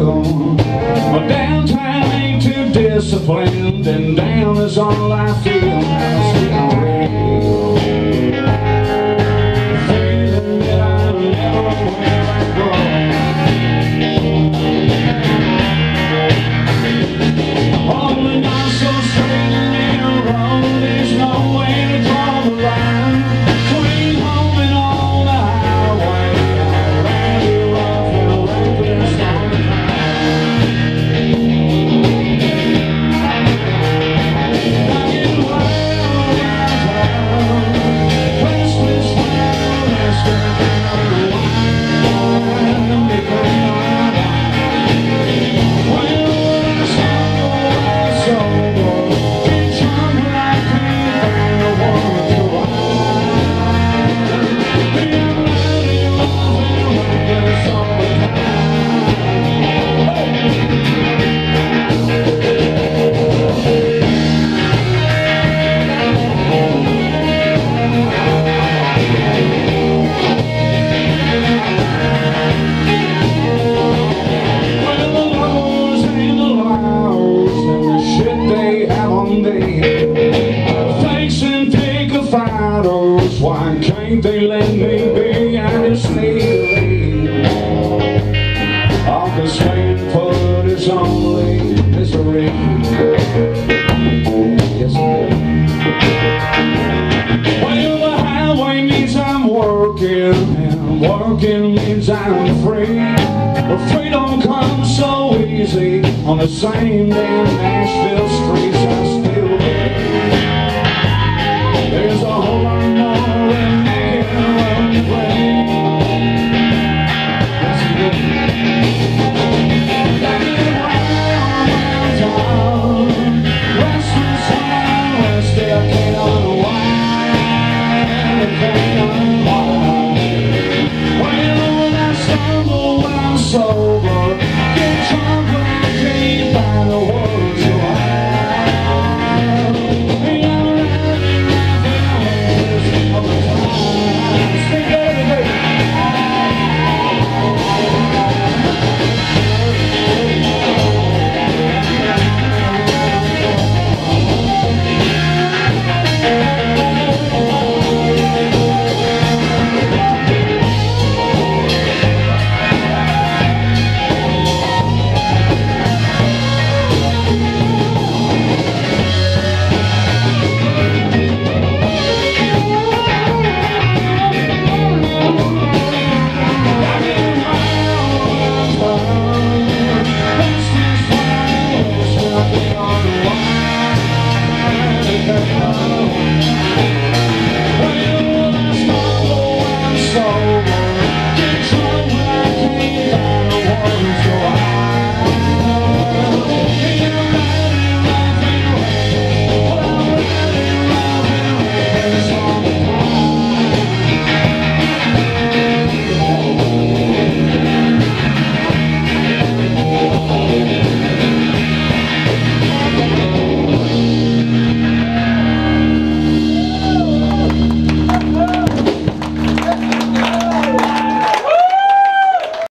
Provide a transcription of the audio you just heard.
on. My downtime ain't too disciplined, and down is all I feel. They let me be? I just need to leave. All same foot is only misery. Yes, it is. Well, the highway means I'm working, and working means I'm free. But freedom comes so easy on the same damn Nashville streets.